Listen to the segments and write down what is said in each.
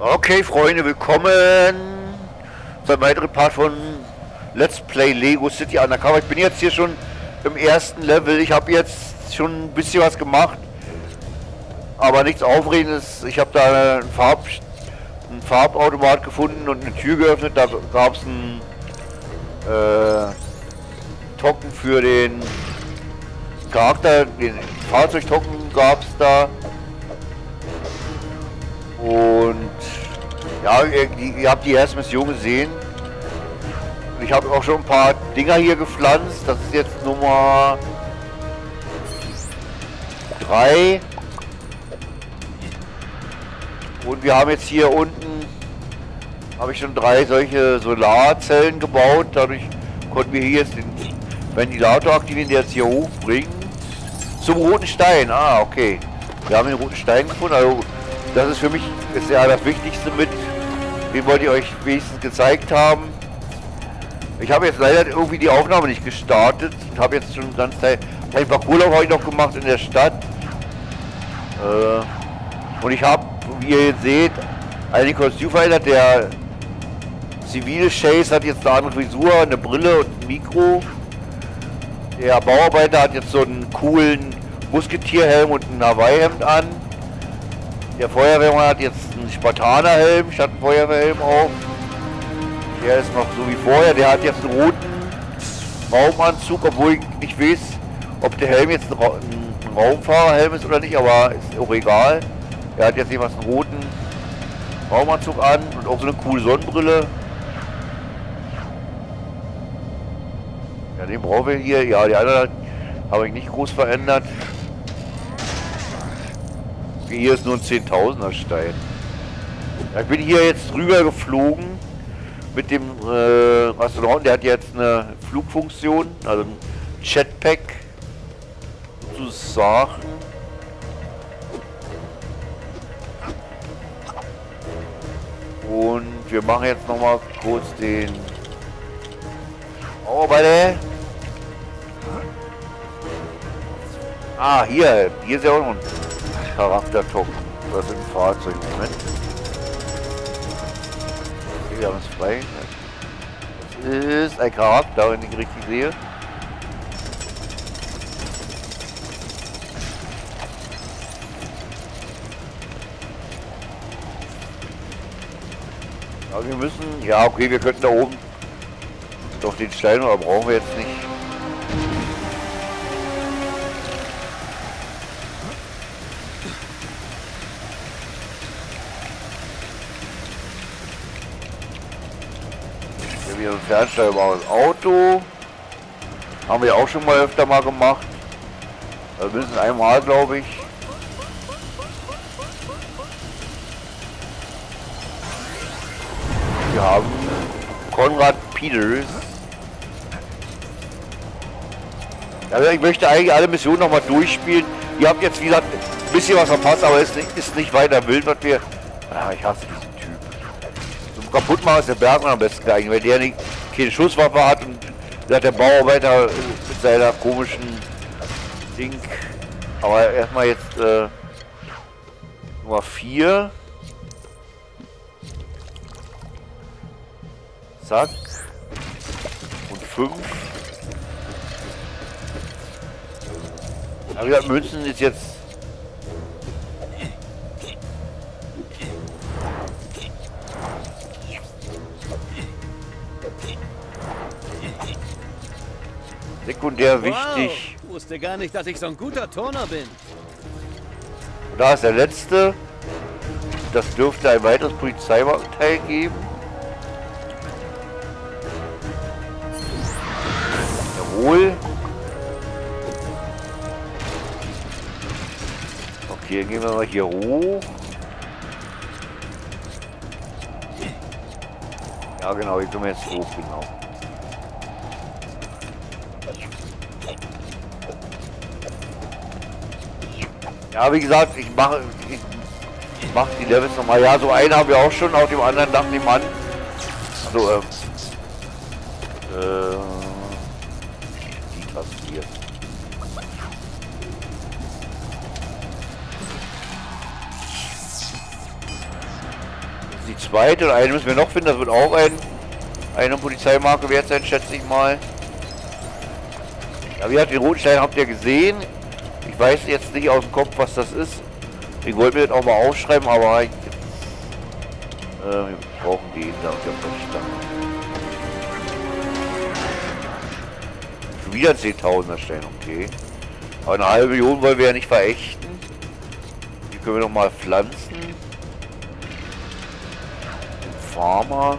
Okay, Freunde, willkommen einem weiteren Part von Let's Play Lego City Undercover. Ich bin jetzt hier schon im ersten Level. Ich habe jetzt schon ein bisschen was gemacht, aber nichts Aufregendes. Ich habe da einen, Farb, einen Farbautomat gefunden und eine Tür geöffnet. Da gab es einen äh, Token für den Charakter, den Fahrzeugtoken gab es da. Und ja, ihr, ihr habt die erste Mission gesehen. Ich habe auch schon ein paar Dinger hier gepflanzt. Das ist jetzt Nummer 3. Und wir haben jetzt hier unten, habe ich schon drei solche Solarzellen gebaut. Dadurch konnten wir hier jetzt den Ventilator aktivieren, der jetzt hier hochbringt. Zum roten Stein. Ah, okay. Wir haben den roten Stein gefunden. Also das ist für mich ist ja das Wichtigste mit. Den wollte ich euch wenigstens gezeigt haben. Ich habe jetzt leider irgendwie die Aufnahme nicht gestartet. Ich habe jetzt schon ganz Teil. Ein paar Urlaub heute noch gemacht in der Stadt. Äh, und ich habe, wie ihr jetzt seht, eine Kostüm verändert. Der zivile Chase hat jetzt eine andere Frisur, eine Brille und ein Mikro. Der Bauarbeiter hat jetzt so einen coolen Musketierhelm und ein Hawaii-Hemd an. Der Feuerwehrmann hat jetzt einen Spartanerhelm statt einen Feuerwehrhelm auf. Der ist noch so wie vorher. Der hat jetzt einen roten Raumanzug, obwohl ich nicht weiß, ob der Helm jetzt ein, Ra ein Raumfahrerhelm ist oder nicht, aber ist auch egal. Er hat jetzt jeweils einen roten Raumanzug an und auch so eine coole Sonnenbrille. Ja, den brauchen wir hier. Ja, die anderen habe ich nicht groß verändert. Hier ist nur ein 10.000er Stein. Ich bin hier jetzt rüber geflogen mit dem äh, Astronauten. Der hat jetzt eine Flugfunktion, also ein Jetpack sozusagen. Und wir machen jetzt noch mal kurz den Oh, beide. Ah, hier. Hier ist ja auch noch ein Charakter-Token. Das ist ein Fahrzeug. Moment. Wir haben es frei. Das ist ein Charakter, wenn ich richtig sehe. Ja, wir müssen... Ja, okay, wir könnten da oben doch den Stein, aber brauchen wir jetzt nicht. Fernsteuerbares Auto. Haben wir auch schon mal öfter mal gemacht. Wir müssen einmal, glaube ich. Wir haben Konrad Peters. Also ich möchte eigentlich alle Missionen noch mal durchspielen. Ihr habt jetzt, wie gesagt, ein bisschen was verpasst, aber es ist, ist nicht weiter wild, was wir... Ah, ich hasse diesen Typ. Zum kaputt machen ist der Bergmann am besten geeignet, weil der nicht keine Schusswaffe hat und der Bauarbeiter mit seiner komischen Ding. Aber erstmal jetzt äh, Nummer 4. Zack. Und 5. Aber Münzen ist jetzt... Sekundär wichtig. Wow, wusste gar nicht, dass ich so ein guter Turner bin. Da ist der letzte. Das dürfte ein weiteres Polizeiteil geben. Jawohl. Okay, gehen wir mal hier hoch. Ja genau, hier können wir jetzt hoch, genau. Ja, wie gesagt, ich mache ich mache die Levels nochmal. Ja, so einen haben wir auch schon, auf dem anderen dem Mann. Also, ähm, äh, die Taste die zweite und eine müssen wir noch finden. Das wird auch ein, eine Polizeimarke wert sein, schätze ich mal. Ja, wie gesagt, den roten Stein habt ihr gesehen. Ich weiß jetzt nicht aus dem Kopf, was das ist. Ich wollte mir das auch mal aufschreiben, aber ich, äh, wir brauchen den da und der Brechstange. Wieder 10.000er Stellen, okay. Aber eine halbe Million wollen wir ja nicht verächten. Die können wir noch mal pflanzen. Farmer.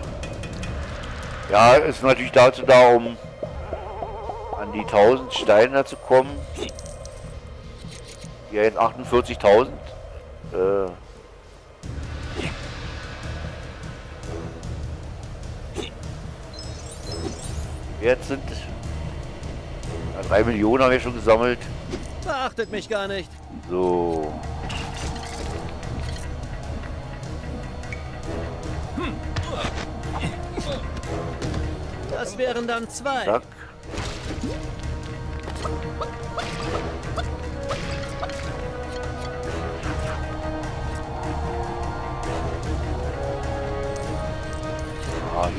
Ja, ist natürlich dazu da, um an die 1000 Steine zu kommen. Ja, jetzt 48.000. Äh, jetzt sind ja, 3 Millionen haben wir schon gesammelt. Beachtet mich gar nicht. So. Das wären dann zwei. Zack.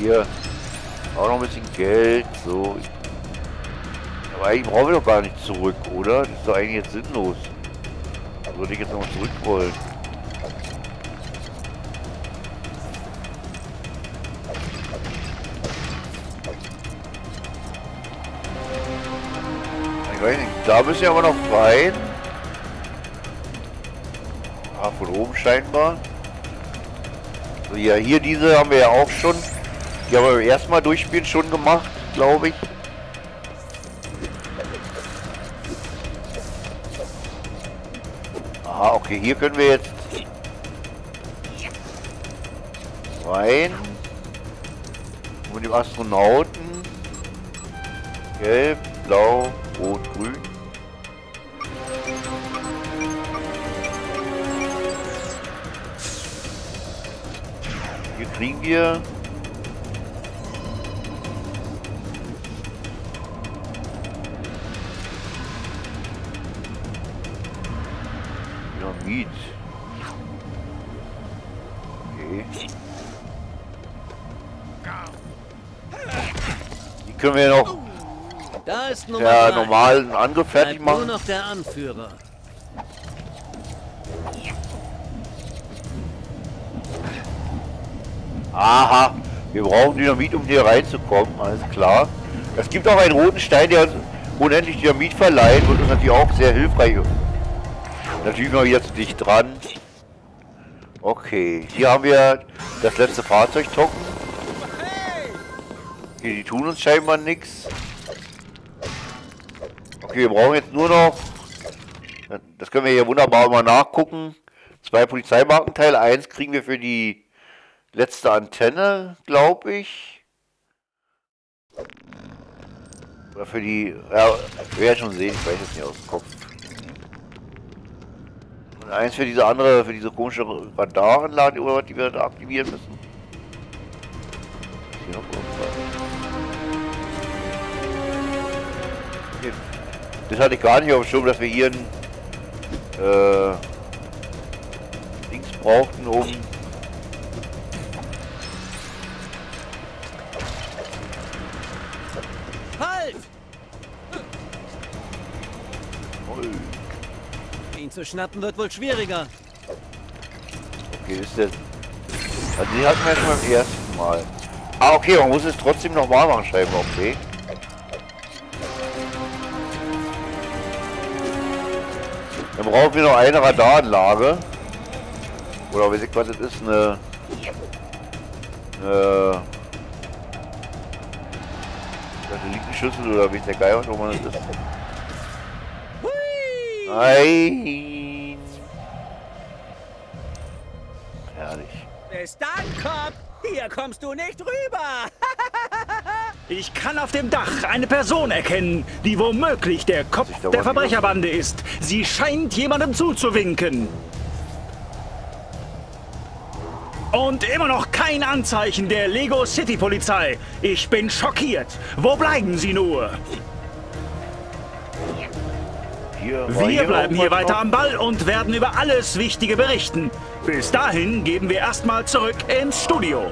Hier auch noch ein bisschen Geld. So. Aber eigentlich brauchen wir doch gar nicht zurück, oder? Das ist doch eigentlich jetzt sinnlos. Würde ich jetzt noch zurück wollen. Ich weiß nicht, da müssen wir aber noch rein. Ah, von oben scheinbar. So, ja, hier diese haben wir ja auch schon. Die haben wir erstmal durchspielen schon gemacht, glaube ich. Aha, okay, hier können wir jetzt rein. Und dem Astronauten. Gelb, blau, rot, grün. Hier kriegen wir können wir noch Da ist Nummer der drei. normalen Angriff fertig Bleibt nur machen. noch der Anführer. Aha, wir brauchen Dynamit, um hier reinzukommen, alles klar. Es gibt auch einen roten Stein, der uns unendlich Dynamit verleiht und ist natürlich auch sehr hilfreich. Natürlich noch jetzt dicht dran. Okay, hier haben wir das letzte Fahrzeug tocken. Okay, die tun uns scheinbar nichts. Okay, wir brauchen jetzt nur noch, das können wir hier wunderbar mal nachgucken, zwei Polizeimarkenteile. Eins kriegen wir für die letzte Antenne, glaube ich. Oder für die, ja, wir schon sehen, ich weiß es nicht aus dem Kopf. Und eins für diese andere, für diese komische Radaranlage, die wir da aktivieren müssen. Hier noch Das hatte ich gar nicht auf dem Schirm, dass wir hier ein äh, Dings brauchten, um Halt! Ihn zu schnappen wird wohl schwieriger. Okay, ist das. Also die hatten wir schon beim ersten Mal. Ah, okay, man muss es trotzdem nochmal machen, scheinbar, okay. Dann brauchen wir noch eine Radaranlage. Oder weiß ich was das ist, eine. Eine. Satellitenschüssel oder wie der Geier, auch immer das ist. Nein! Herrlich. Bis dann, Cop! Hier kommst du nicht rüber! Ich kann auf dem Dach eine Person erkennen, die womöglich der Kopf der Verbrecherbande ist. Sie scheint jemandem zuzuwinken. Und immer noch kein Anzeichen der Lego City Polizei. Ich bin schockiert. Wo bleiben sie nur? Wir bleiben hier weiter am Ball und werden über alles Wichtige berichten. Bis dahin geben wir erstmal zurück ins Studio.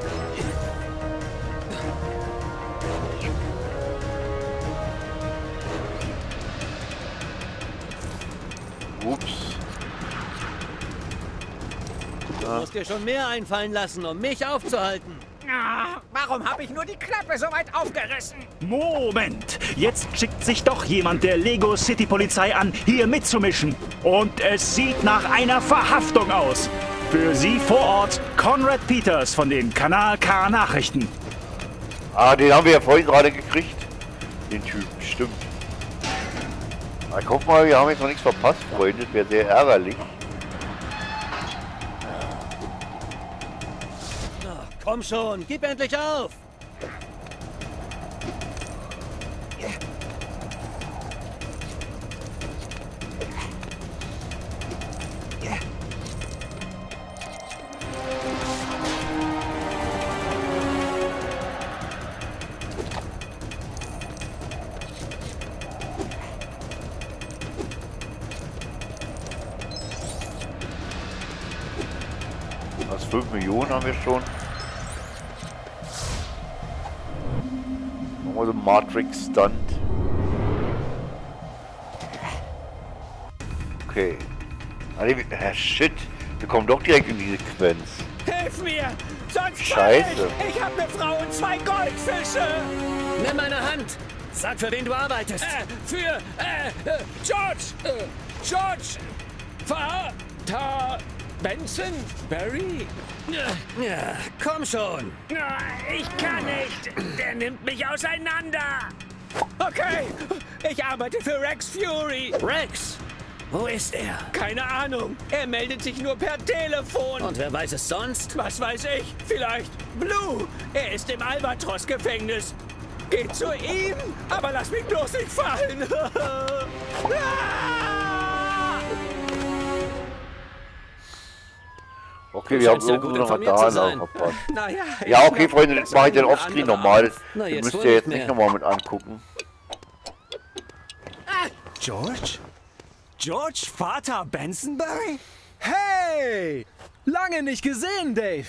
Du musst dir schon mehr einfallen lassen, um mich aufzuhalten. Ah, warum habe ich nur die Klappe so weit aufgerissen? Moment, jetzt schickt sich doch jemand der Lego City Polizei an, hier mitzumischen. Und es sieht nach einer Verhaftung aus. Für Sie vor Ort Conrad Peters von den Kanal K Nachrichten. Ah, den haben wir ja vorhin gerade gekriegt. Den Typen, stimmt. Na, guck mal, wir haben jetzt noch nichts verpasst, Freunde. Das wäre sehr ärgerlich. Komm schon, gib endlich auf. Einen Matrix-Stunt. Okay. Ah, äh, shit. Wir kommen doch direkt in die Sequenz. Hilf mir! Sonst Scheiße. Ich Ich habe eine Frau und zwei Goldfische! Nimm meine Hand. Sag, für wen du arbeitest. Äh, für, äh, äh, George! Äh, George! Vater Benson? Barry? Ja, komm schon. Ich kann nicht! Der nimmt mich auseinander! Okay, ich arbeite für Rex Fury. Rex, wo ist er? Keine Ahnung, er meldet sich nur per Telefon. Und wer weiß es sonst? Was weiß ich? Vielleicht Blue. Er ist im Albatros-Gefängnis. Geh zu ihm, aber lass mich bloß nicht fallen. Ah! Okay, wir haben ja irgendwo gut noch mal informiert da zu sein. noch verpasst. naja, Ja, okay, Freunde, das mache ich eine offscreen nochmal. Na, jetzt müsst ihr nicht jetzt nicht nochmal mit angucken. George? George Vater Bensonbury? Hey! Lange nicht gesehen, Dave.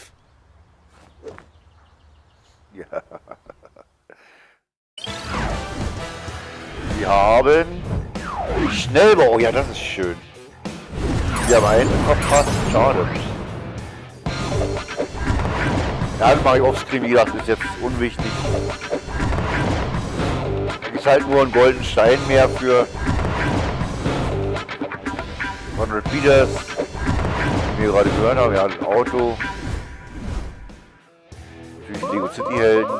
Wir haben Schnellbau. Oh ja, das ist schön. Wir haben einen verpasst. Schade. Ja, das mache ich offscreen. Wie gesagt, ist jetzt unwichtig. Ist halt nur ein golden Stein mehr für Conrad Peters. Wie wir gerade gehört haben, ja, das Auto. Natürlich Lego City Helden.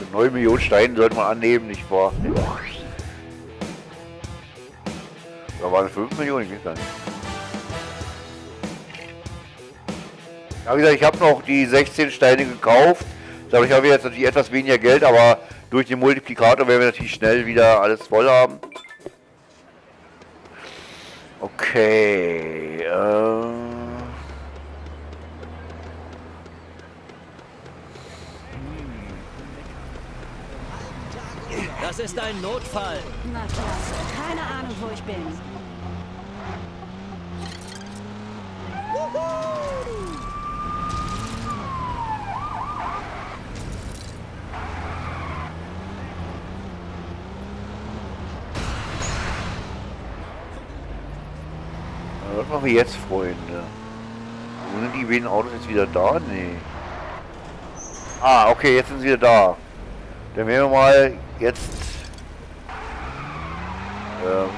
Mit 9 Millionen Steinen sollte man annehmen, nicht wahr? Da waren es 5 Millionen, ich weiß gar nicht. Ja, wie gesagt, ich habe noch die 16 Steine gekauft. Dadurch haben wir jetzt natürlich etwas weniger Geld, aber durch den Multiplikator werden wir natürlich schnell wieder alles voll haben. Okay. Äh Das ist ein Notfall. Na klasse. Keine Ahnung, wo ich bin. Was machen wir jetzt, Freunde? Sind die beiden Autos jetzt wieder da? Nee. Ah, okay, jetzt sind sie wieder da. Dann werden wir mal jetzt... Ähm,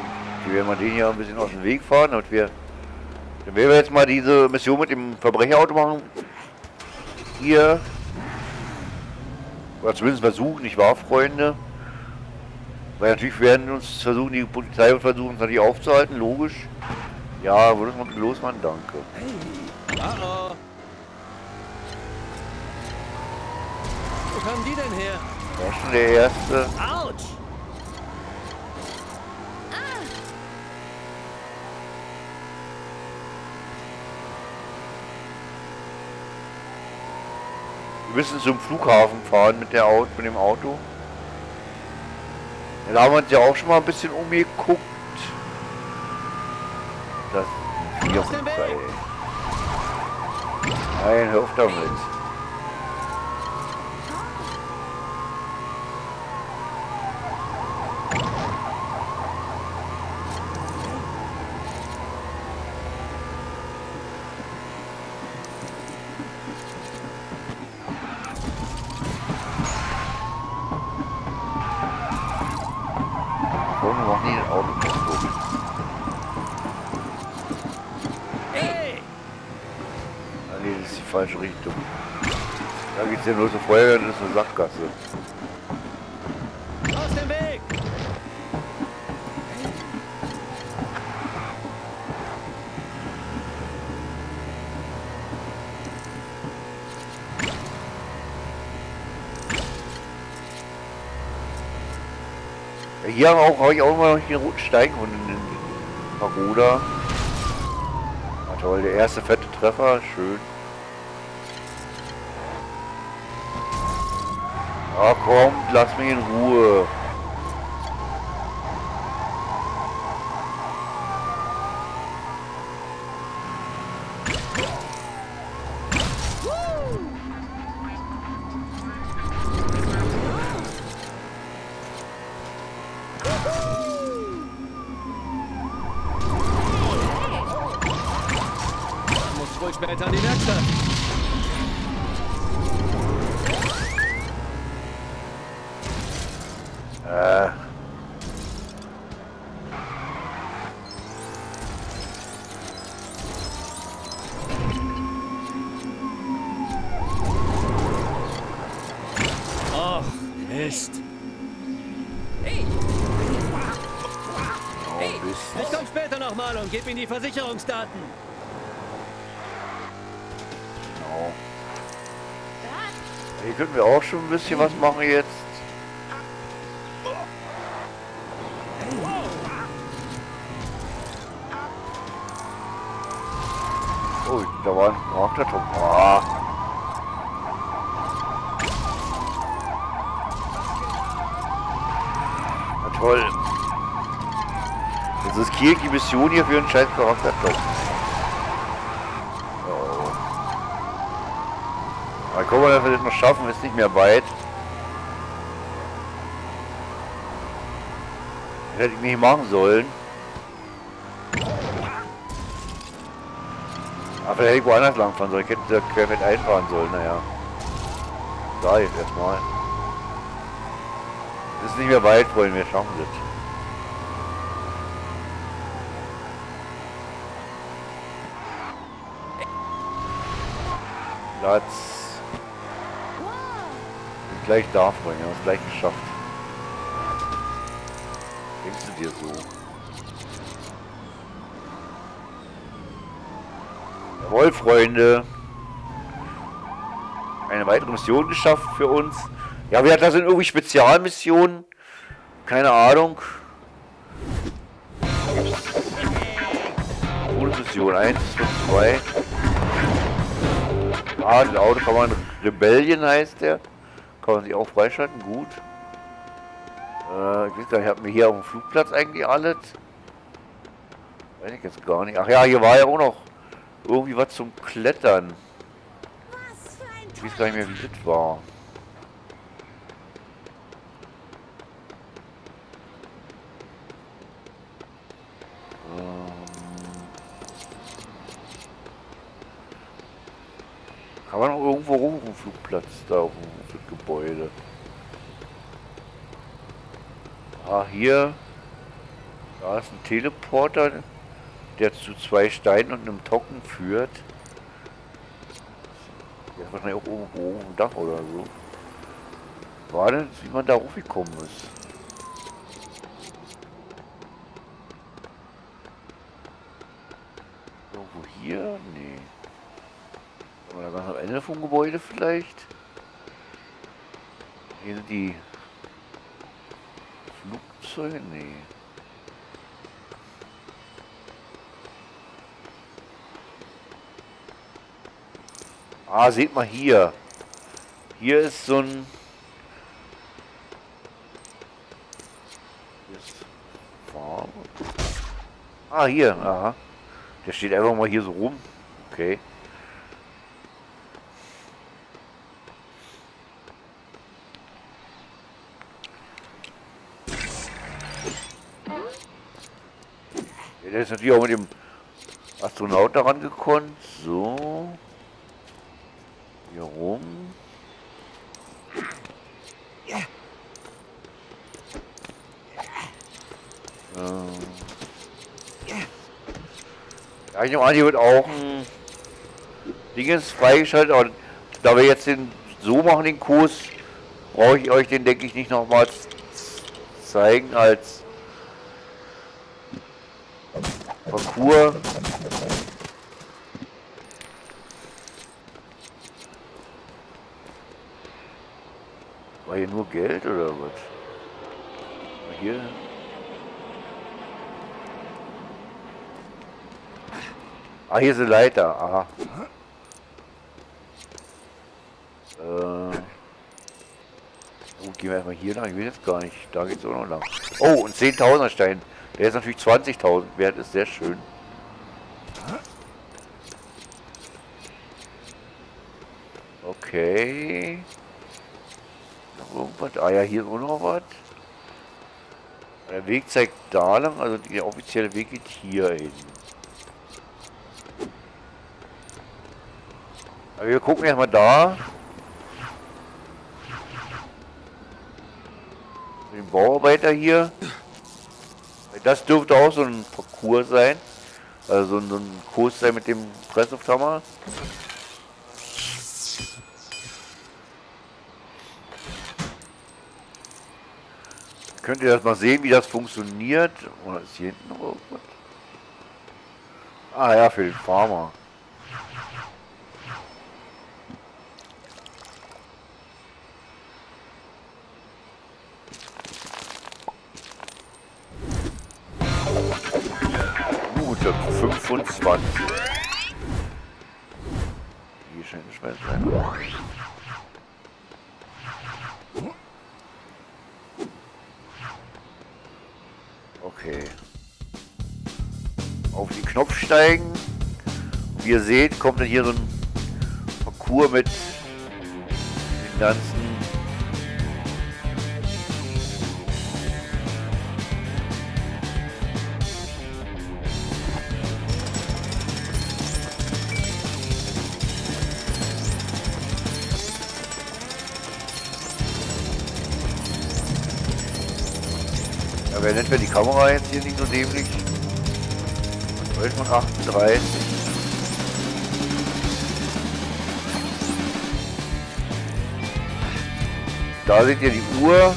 wir werden mal den hier ein bisschen aus dem Weg fahren, damit wir... Dann werden wir jetzt mal diese Mission mit dem Verbrecherauto machen. Hier. Oder zumindest versuchen, nicht wahr, Freunde? Weil natürlich werden uns versuchen, die Polizei versuchen, uns natürlich aufzuhalten, logisch. Ja, würde es mal los, Mann, danke. Uh-oh. Wo kamen die denn her? War schon der erste. Autsch! Wir müssen zum Flughafen fahren mit, der Auto, mit dem Auto. Da haben wir uns ja auch schon mal ein bisschen umgeguckt. Das ist ein Polizei. Nein, hör auf damit. Komm, wir machen hier ein Auto kaputt. Hey! Ah, nee, das ist die falsche Richtung. Ja nur zur Feuerwehr und ist eine Sackgasse. Aus dem Weg! Hier haben wir auch, hab ich auch immer noch den roten Stein von den Pagoda. Ah, toll, der erste fette Treffer, schön. Ah komm, lass mich in Ruhe. Die Versicherungsdaten. Genau. Hier könnten wir auch schon ein bisschen was machen jetzt. Oh, da war ein Charakterturm. Ah. Na toll. Ich die Mission hier für einen scheiß Charakterturm. Oh. Mal gucken, ob wir das noch schaffen, ist nicht mehr weit. Das hätte ich nicht machen sollen. Aber vielleicht hätte ich woanders langfahren sollen. Ich hätte da querfeld einfahren sollen, naja. Da jetzt erstmal. Ist nicht mehr weit, Freunde, wir schaffen das. Platz. Gleich da, Freunde. Wir haben es gleich geschafft. Denkst du dir so? Jawohl, Freunde. Eine weitere Mission geschafft für uns. Ja, wir hatten da sind irgendwie Spezialmissionen. Keine Ahnung. Mission 1 von 2. Ah, das Auto kann man Rebellion heißt der. Kann man sich auch freischalten, gut. Äh, ich hatten wir hier auf dem Flugplatz eigentlich alles? Weiß ich jetzt gar nicht. Ach ja, hier war ja auch noch irgendwie was zum Klettern. Ich weiß gar nicht mehr, wie das war. Kann man auch irgendwo rum auf dem Flugplatz, da auf dem, auf dem Gebäude. Ah, hier. Da ist ein Teleporter, der zu zwei Steinen und einem Tocken führt. Der ist wahrscheinlich auch oben, oben im Dach oder so. War denn, wie man da hochgekommen ist? vom Gebäude vielleicht. Hier sind die Flugzeuge? Nee. Ah, seht mal hier. Hier ist so ein... Ah, hier. Aha. Der steht einfach mal hier so rum. Okay. Ist natürlich auch mit dem Astronaut daran gekommen. So. Hier rum. Ja, ich nehme an, hier wird auch ein Dingens freigeschaltet, aber da wir jetzt den so machen, den Kurs, brauche ich euch den, denke ich, nicht nochmals zeigen als Parcours. War hier nur Geld oder was? Hier Ah, hier ist eine Leiter. Aha. Äh. Gehen wir erstmal hier lang. Ich will jetzt gar nicht. Da geht es auch noch lang. Oh, ein 10.000er Stein. Der ist natürlich 20.000 wert. Ist sehr schön. Okay. Noch irgendwas? Ah ja, hier ist auch noch was. Der Weg zeigt da lang. Also der offizielle Weg geht hier hin. Aber wir gucken erstmal da. Den Bauarbeiter hier. Das dürfte auch so ein Parcours sein. Also so ein Kurs sein mit dem Presslufthammer. Könnt ihr das mal sehen, wie das funktioniert? Oder ist hier hinten noch irgendwas? Ah ja, für den Farmer. 25. Hier scheint nicht mehr sein. Okay. Auf den Knopf steigen. Wie ihr seht, kommt dann hier so ein Parcours mit den ganzen Wer nennt mir die Kamera jetzt hier nicht so dämlich? 38. Da seht ihr die Uhr.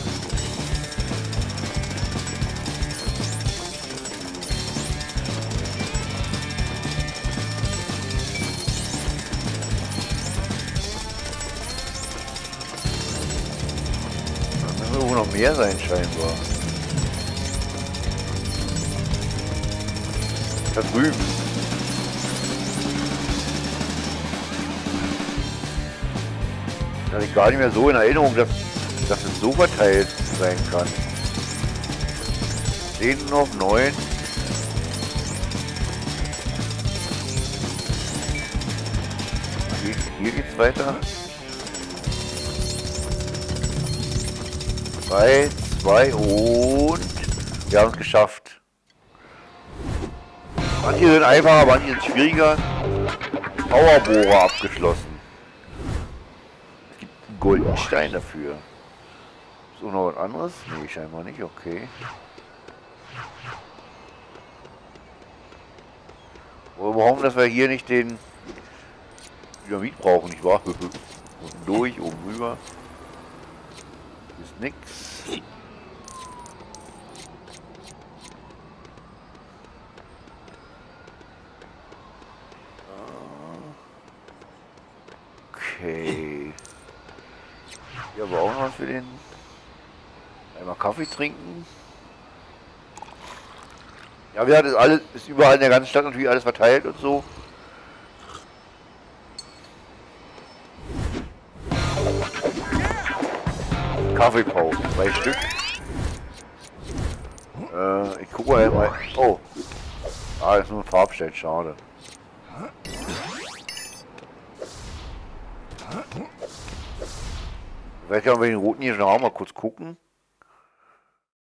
Da müssen wohl noch mehr sein scheinbar. Da drüben. Das ich gar nicht mehr so in Erinnerung, dass, dass es so verteilt sein kann. 10 noch, 9. Hier, hier geht's weiter. 3, 2 und wir haben es geschafft. Manche sind einfacher, manche sind schwieriger. Powerbohrer abgeschlossen. Es gibt einen goldenen Stein dafür. Ist auch noch was anderes? Nee, scheinbar nicht. Okay. Aber wir hoffen, dass wir hier nicht den Dynamit brauchen, nicht wahr? Unten durch, oben rüber. Ist nix. Okay. Hier noch was für den. Einmal Kaffee trinken. Ja, wir hatten alles, ist überall in der ganzen Stadt natürlich alles verteilt und so. Kaffeepause, zwei Stück. Äh, ich gucke mal. Oh. Ah, ist nur ein Farbstein, schade. Nicht, ob wir den roten hier schon haben. Mal kurz gucken.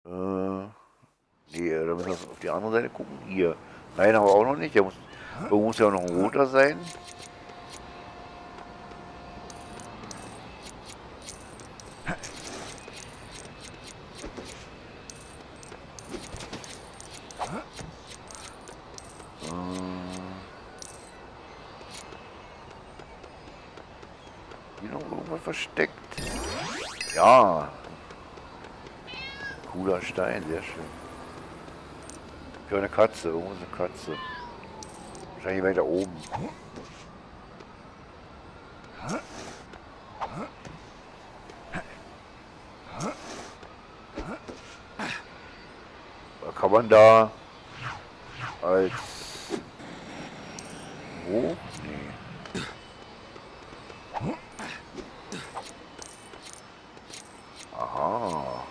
Äh, nee, da müssen wir auf die andere Seite gucken. Hier. Nein, aber auch noch nicht. Der muss, da muss ja auch noch ein roter sein. Hier noch irgendwas versteckt. Ja. Cooler Stein, sehr schön. Für eine Katze, irgendwo ist eine Katze. Wahrscheinlich weiter oben. Da kann man da als wo? Nee. Aha.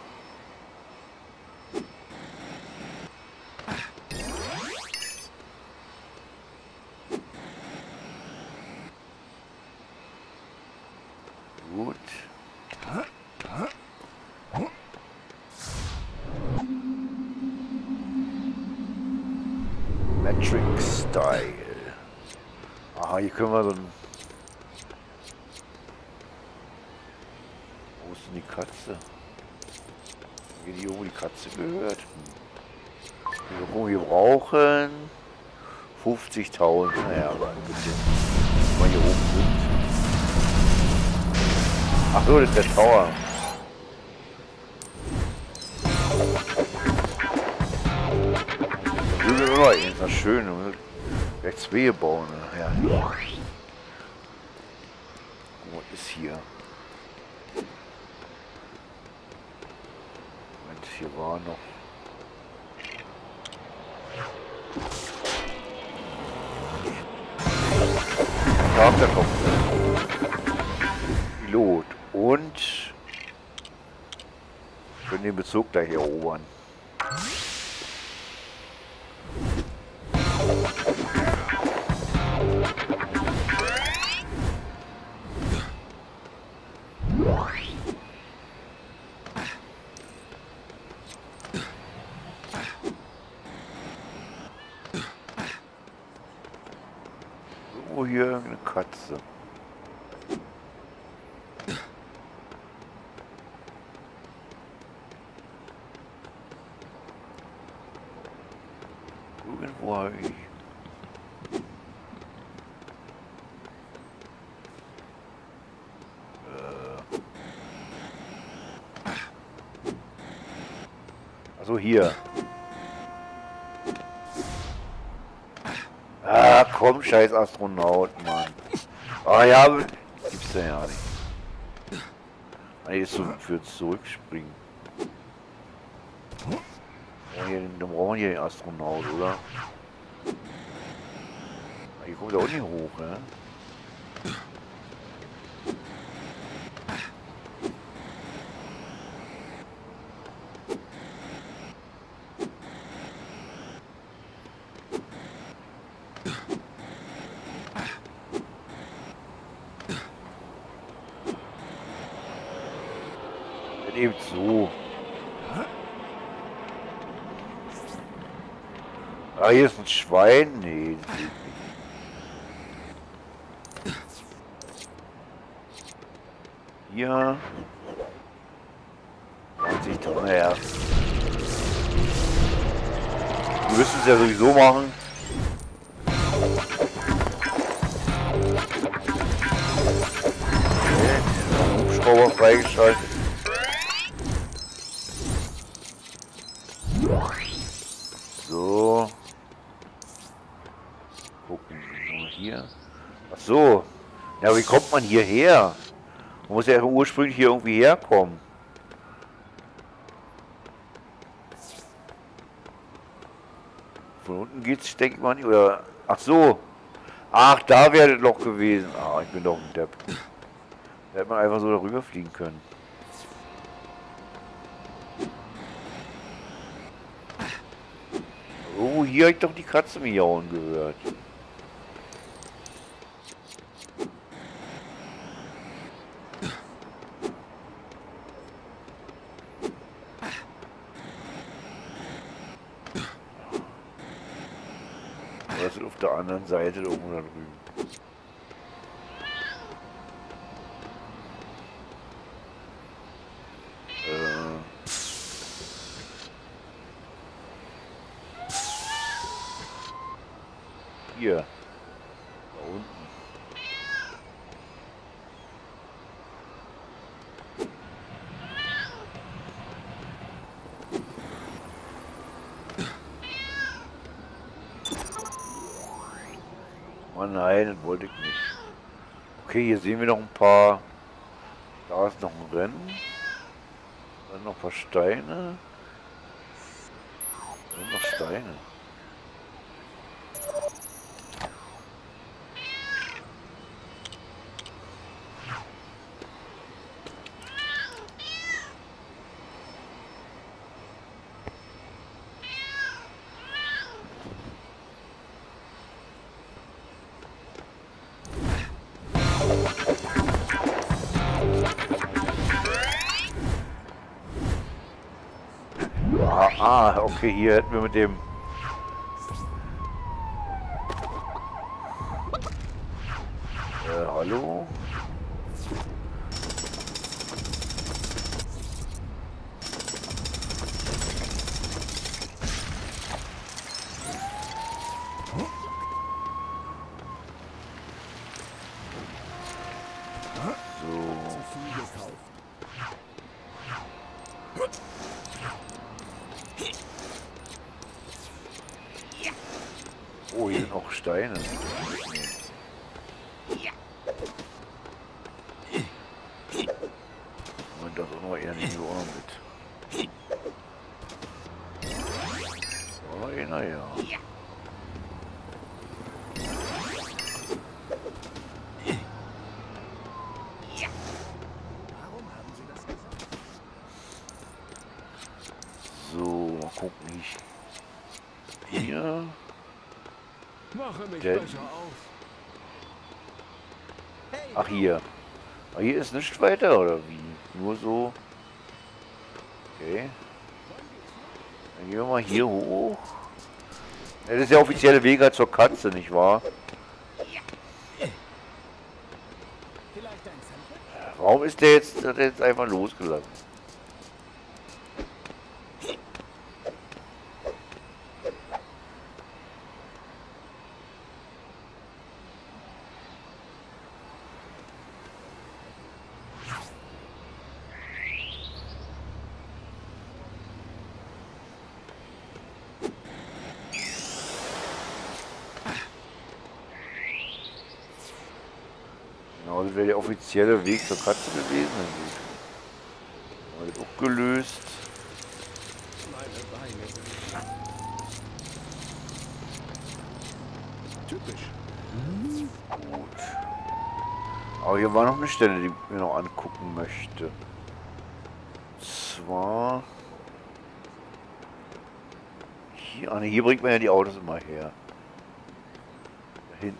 Gut. Metric Style. Aha, hier können wir so ein... Wo ist denn die Katze? Hier die oben die Katze gehört. Hm. Wir brauchen 50.000. Naja, aber ein bisschen. Wenn wir hier oben sind. Ach so, das ist der Tower. Schön. Vielleicht zwei bauen. Ja. Was ist hier? Moment, hier war noch. Tag der kommt. Pilot. Und können den Bezug gleich erobern. Katze. Irgendwo ich. Also hier. Ah, komm, scheiß Astronaut, Mann. Ah ja, gibt's ja nicht. Ah, so für zurückspringen. Oh, hier, dann brauchen wir hier den Astronaut, oder? Ah, Hier kommt er auch nicht hoch, ne? Dann eben so. Ah, hier ist ein Schwein? Nee, das geht nicht. Hier. 90 Tonnen, ja. Wir müssen es ja sowieso machen. Man hierher? Man muss ja ursprünglich hier irgendwie herkommen. Von unten geht's, denke ich mal, nicht. Oder. Ach so. Ach, da wäre das Loch gewesen. Ah, ich bin doch ein Depp. Da hätte man einfach so darüber fliegen können. Irgendwo hier habe ich doch die Katze miauen gehört. Das ist auf der anderen Seite da drüben. Äh. Hier. Da unten. Oh nein, das wollte ich nicht. Okay, hier sehen wir noch ein paar. Da ist noch ein Rennen. Dann noch ein paar Steine. Und noch Steine. Okay, hier hätten wir mit dem... Äh, hallo? So. Oh, hier sind auch Steine. Und das auch noch eher nicht so auch noch mit. Aber einer, ja. So, mal gucken, ich hier. Auf. Ach hier. Ah, hier ist nichts weiter oder wie? Nur so. Okay. Dann gehen wir mal hier hoch. Ja, das ist der offizielle Weg halt zur Katze, nicht wahr? Warum ist der jetzt, hat der jetzt einfach losgelassen? Das wäre der offizielle Weg zur Katze gewesen. Haben wir das auch gelöst. Typisch. Gut. Aber hier war noch eine Stelle, die ich mir noch angucken möchte. Zwar... Hier, ah, hier bringt man ja die Autos immer her. Da hinten.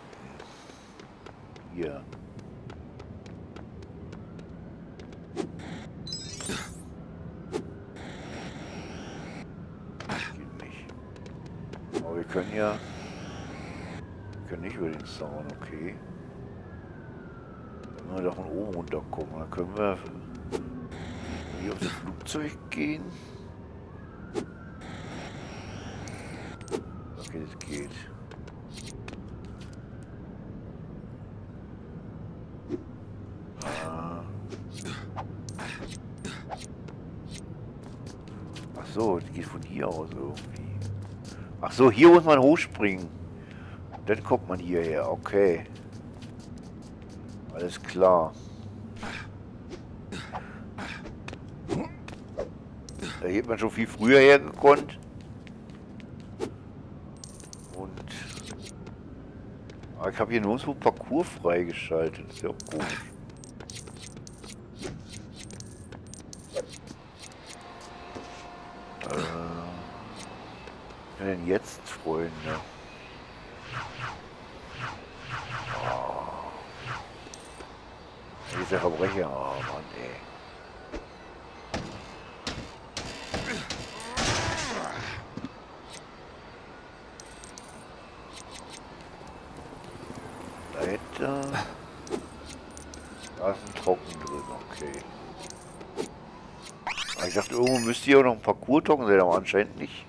Hier. Geht nicht. Aber wir können ja... Wir können nicht über den Zaun, okay. Wenn wir da oben runterkommen, dann können wir hier auf das Flugzeug gehen. Okay, das geht. Ah. Ach so, das geht von hier aus irgendwie. Ach so, hier muss man hochspringen. Dann kommt man hierher, okay. Alles klar. Hätte man schon viel früher hergekonnt. Und... Aber ich habe hier nur so Parcours freigeschaltet. Ist ja auch komisch. Äh, denn jetzt Freunde. Oh. Diese Verbrecher, oh Mann, ey. Weiter. Da ist ein Trocken drin, okay. Aber ich dachte, irgendwo müsste hier auch noch ein Parcours trocken sein, aber anscheinend nicht.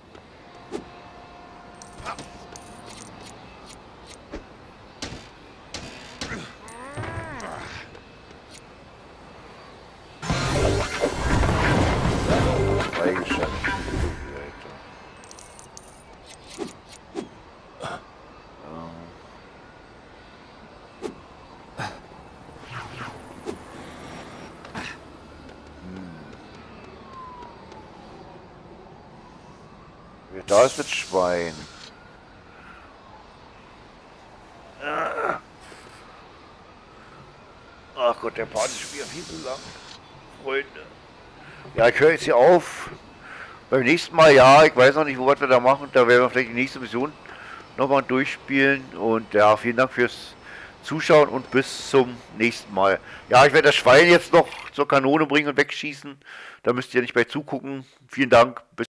Ist das Schwein. Ach Gott, der Part ist wieder viel zu lang. Freunde. Ja, ich höre jetzt hier auf. Beim nächsten Mal, ja, ich weiß noch nicht, wo wir da machen. Da werden wir vielleicht die nächste Mission nochmal durchspielen. Und ja, vielen Dank fürs Zuschauen und bis zum nächsten Mal. Ja, ich werde das Schwein jetzt noch zur Kanone bringen und wegschießen. Da müsst ihr nicht bei zugucken. Vielen Dank. Bis